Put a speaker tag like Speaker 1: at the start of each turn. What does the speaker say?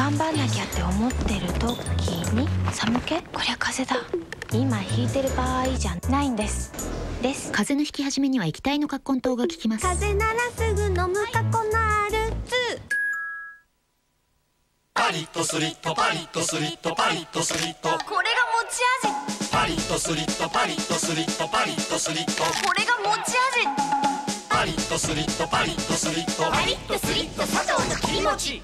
Speaker 1: 頑張んなきゃって思ってる時に寒気？こりゃ風邪だ。今引いてる場合じゃないんです。です。
Speaker 2: 風邪の引き始めには液体の葛根湯が効きます。
Speaker 3: 風邪ならすぐ飲むカコナール
Speaker 4: パリッとスリッとパリッとスリッとパリッとスリッと
Speaker 3: これが持ち味。
Speaker 4: パリッとスリッとパリッとスリッとパリッとスリッと
Speaker 3: これが持ち味。
Speaker 4: パリッとスリッとパリッとスリッと
Speaker 3: パリッとスリッと佐藤の切り餅